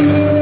you.